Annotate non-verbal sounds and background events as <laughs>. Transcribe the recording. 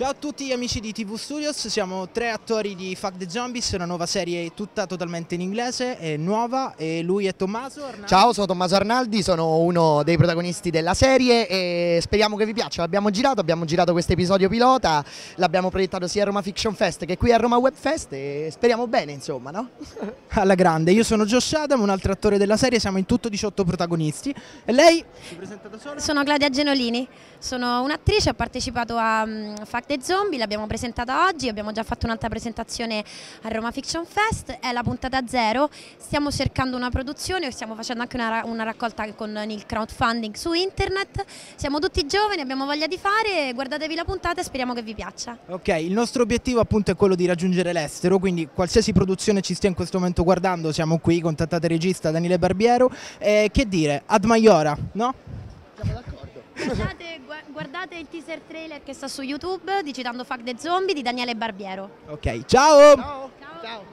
Ciao a tutti gli amici di TV Studios, siamo tre attori di Fuck the Zombies, una nuova serie tutta totalmente in inglese, è nuova e lui è Tommaso Arnaldi. Ciao, sono Tommaso Arnaldi, sono uno dei protagonisti della serie e speriamo che vi piaccia. L'abbiamo girato, abbiamo girato questo episodio pilota, l'abbiamo proiettato sia a Roma Fiction Fest che qui a Roma Web Fest e speriamo bene, insomma, no? <laughs> Alla grande, io sono Josh Adam, un altro attore della serie, siamo in tutto 18 protagonisti e lei si presenta da sola? Sono Claudia Genolini, sono un'attrice, ho partecipato a um, Fuck the Zombie, l'abbiamo presentata oggi, abbiamo già fatto un'altra presentazione a Roma Fiction Fest, è la puntata zero, stiamo cercando una produzione, stiamo facendo anche una, una raccolta con il crowdfunding su internet, siamo tutti giovani, abbiamo voglia di fare, guardatevi la puntata e speriamo che vi piaccia. Ok, il nostro obiettivo appunto è quello di raggiungere l'estero, quindi qualsiasi produzione ci stia in questo momento guardando, siamo qui, contattate il regista Daniele Barbiero, e che dire, ad Maiora, no? Siamo d'accordo. Guardate, guardate, il teaser trailer che sta su YouTube digitando Fuck the Zombie di Daniele Barbiero. Ok, ciao! Ciao!